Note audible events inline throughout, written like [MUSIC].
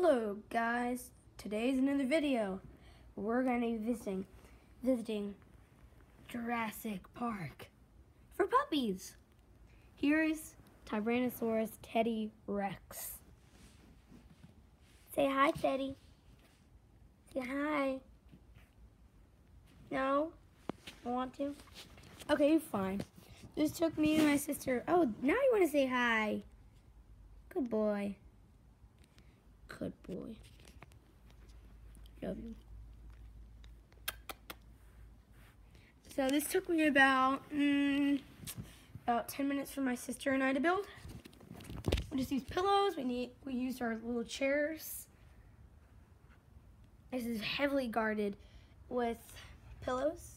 Hello guys, today's another video. We're to be visiting, visiting Jurassic Park for puppies. Here's Tyrannosaurus Teddy Rex. Say hi, Teddy. Say hi. No? I want to? Okay, fine. This took me and my sister. Oh, now you want to say hi. Good boy. Good boy. Love you. So this took me about mm, about 10 minutes for my sister and I to build. We just used pillows. We need we used our little chairs. This is heavily guarded with pillows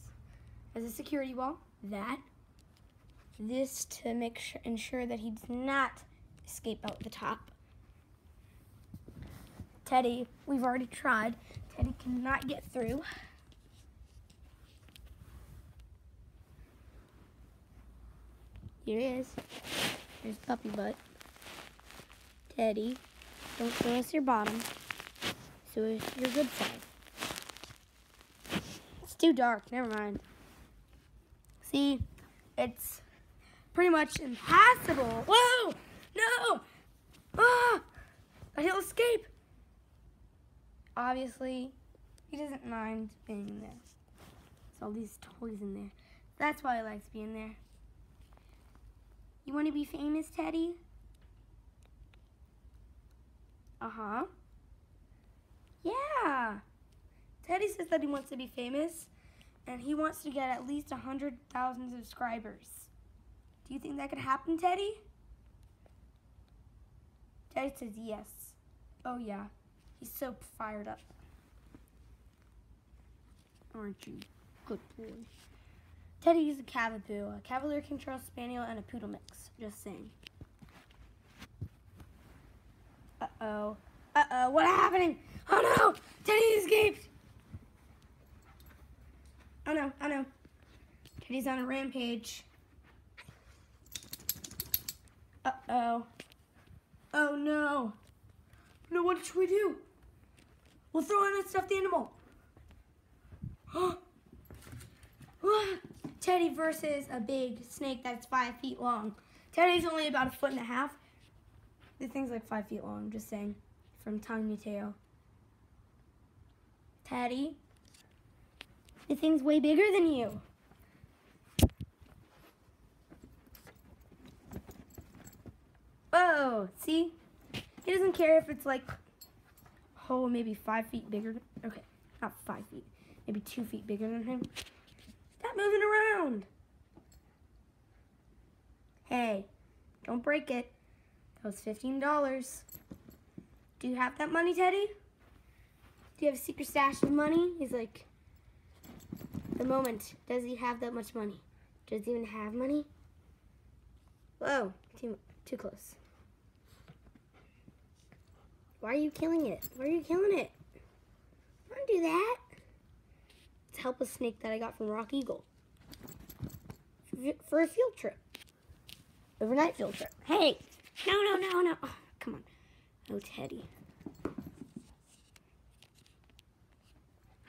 as a security wall. That. This to make sure ensure that he does not escape out the top. Teddy, we've already tried. Teddy cannot get through. Here he is. Here's puppy butt. Teddy, don't show us your bottom. So it's your good side. It's too dark, never mind. See, it's pretty much impossible. Whoa! No! Ah! He'll escape. Obviously, he doesn't mind being there. There's all these toys in there. That's why he likes being there. You want to be famous, Teddy? Uh-huh. Yeah. Teddy says that he wants to be famous, and he wants to get at least 100,000 subscribers. Do you think that could happen, Teddy? Teddy says yes. Oh, yeah. He's so fired up. Aren't you? Good boy. Teddy is a Cavapoo, a Cavalier King Charles Spaniel, and a Poodle mix. Just saying. Uh-oh. Uh-oh, what happening? Oh no! Teddy escaped! Oh no, oh no. Teddy's on a rampage. Uh-oh. Oh no. No, what should we do? We'll throw in a stuffed animal. [GASPS] Teddy versus a big snake that's five feet long. Teddy's only about a foot and a half. This thing's like five feet long, just saying, from tongue to tail. Teddy, this thing's way bigger than you. Whoa, see? He doesn't care if it's like, oh, maybe five feet bigger. Okay, not five feet, maybe two feet bigger than him. Stop moving around. Hey, don't break it. That was $15. Do you have that money, Teddy? Do you have a secret stash of money? He's like, the moment, does he have that much money? Does he even have money? Whoa, too, too close. Why are you killing it? Why are you killing it? Don't do that. It's help a helpless snake that I got from Rock Eagle. For a field trip. Overnight field trip. Hey! No, no, no, no. Oh, come on. Oh, Teddy.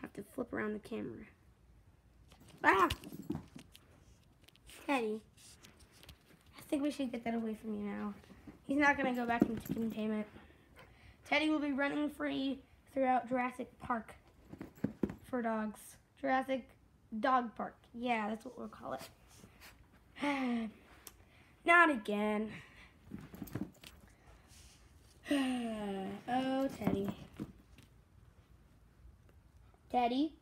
Have to flip around the camera. Ah! Teddy. I think we should get that away from you now. He's not going to go back into containment. Teddy will be running free throughout Jurassic Park for dogs. Jurassic Dog Park. Yeah, that's what we'll call it. [SIGHS] Not again. [SIGHS] oh, Teddy. Teddy.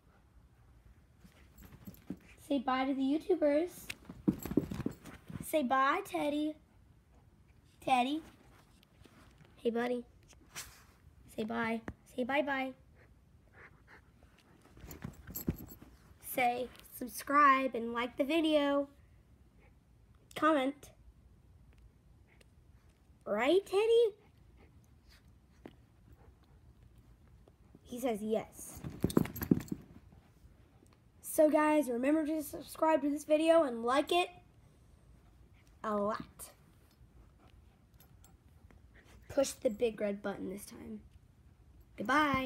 Say bye to the YouTubers. Say bye, Teddy. Teddy. Hey, buddy. Say bye. Say bye-bye. Say subscribe and like the video. Comment. Right, Teddy? He says yes. So guys, remember to subscribe to this video and like it a lot. Push the big red button this time. Goodbye.